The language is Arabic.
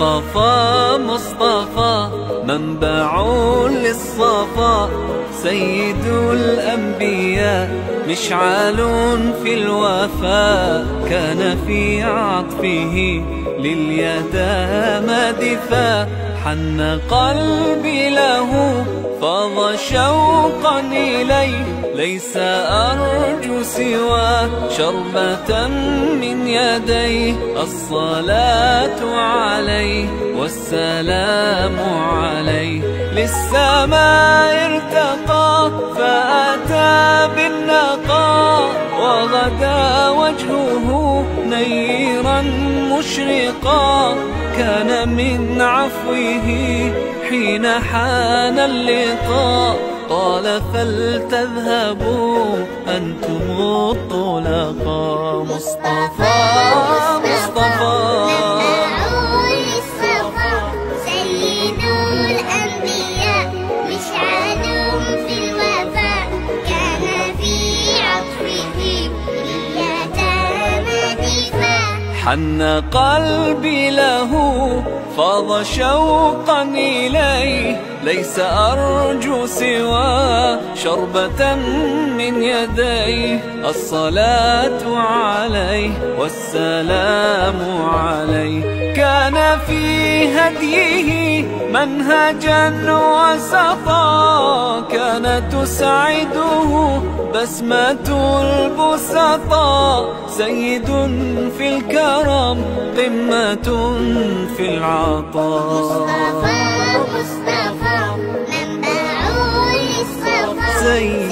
مصطفى مصطفى منبع للصفا سيد الأنبياء مشعل في الوفاء كان في عطفه لليتامى دفاع حن قلبي له فاض شوقا إليه ليس أرجو سوى شربة من يديه. الصلاة عليه والسلام عليه. للسماء ارتقى فأتى بالنقاء وغدا وجهه نيرا مشرقا. كان من عفوه حين حان اللقاء. قال فلتذهبوا أنتم الطلقاء. مصطفى. حن قلبي له فاض شوقا إليه. ليس أرجو سوى شربة من يديه. الصلاة عليه والسلام عليه. كان في هديه منهجا وسطا. كانت تسعده بسمة البسطاء سيد في الكرم قمة في العطاء. مصطفى مصطفى منبع للصفا. سيد